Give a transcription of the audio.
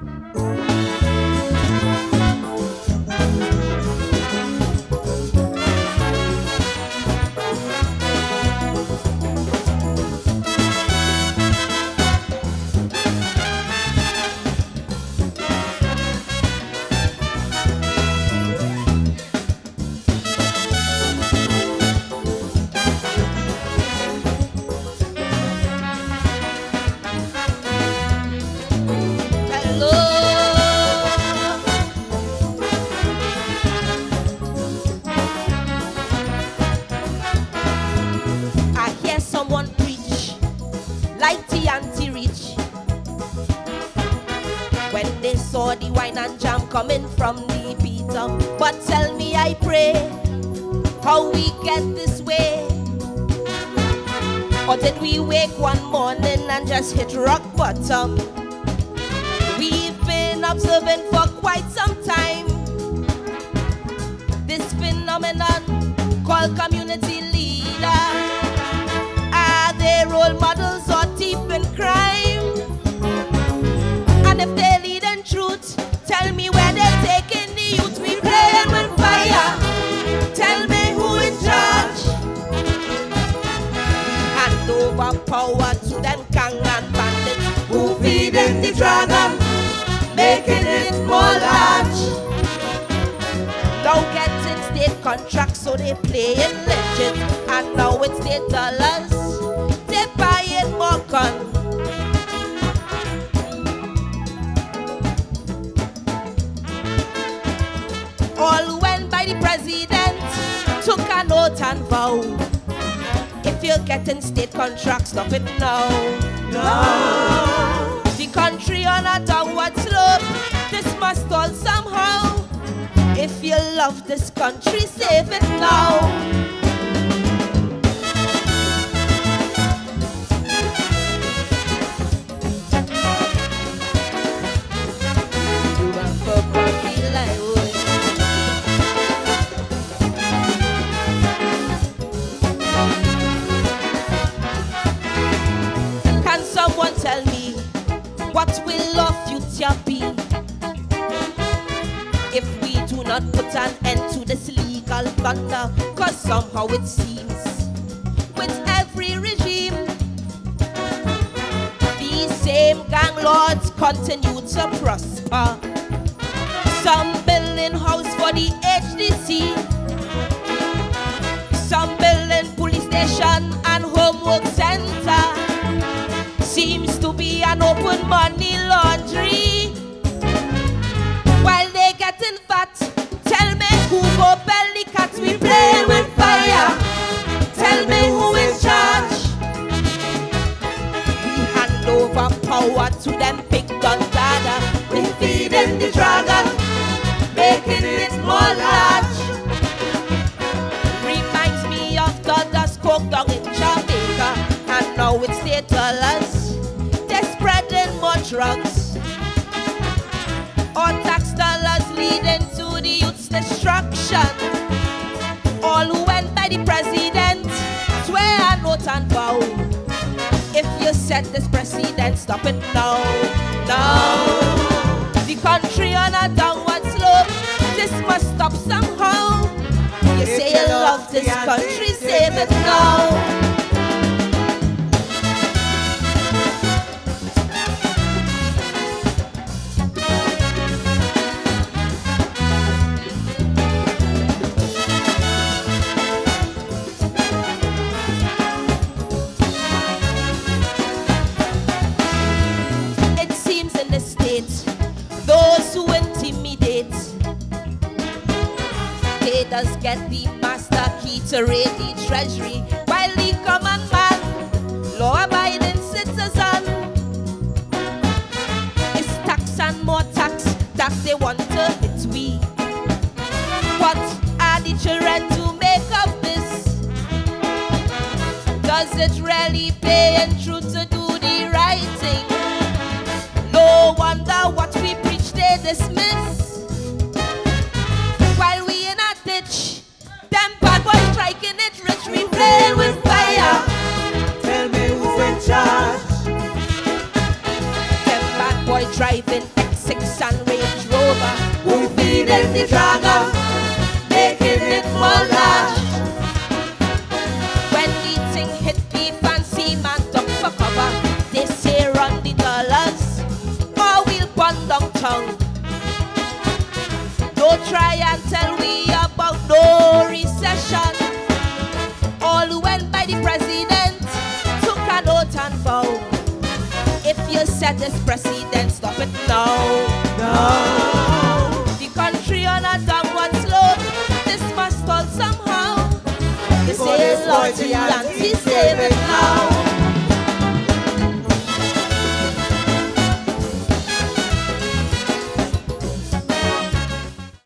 Bye. when they saw the wine and jam coming from the Peter. But tell me, I pray, how we get this way. Or did we wake one morning and just hit rock bottom? We've been observing for quite some time this phenomenon called community leader. Are they role models? Tell me where they're taking the youth. We playing with fire. Tell me who in charge. Hand over power to them gang and bandits who feeding the dragon, making it more large. Don't get it state contract, so they playing legit, and now it's their dollar. all went by the president, took a note and vow. If you're getting state contracts, stop it now. No. The country on a downward slope, this must all somehow. If you love this country, save it now. if we do not put an end to this legal thunder. Cause somehow it seems with every regime, these same gang lords continue to prosper. Some building house for the HDC, some building police station and homework center. Seems to be an open money the dragon, making it more large. Reminds me of Dudus Coke down in Jamaica, and now it's status. They're spreading more drugs. All tax dollars leading to the youth's destruction. All who went by the president swear a note and vow. If you set this precedent, stop it now, now country on a downward slope. This must stop somehow. You if say you love, love this country, save it now. Letters get the master key to raid the treasury while the common man, law-abiding citizen, is tax and more tax that they want to hit we. What are the children to make of this? Does it really pay in truth to do the right thing? The dragon, making it more large. When the hit the fancy man duck for cover, they say run the dollars, or we'll burn downtown. Don't try and tell we about no recession. All went by the president took an oath and vow. If you said this president, stop it now. No. This this is Lottie the and save it now.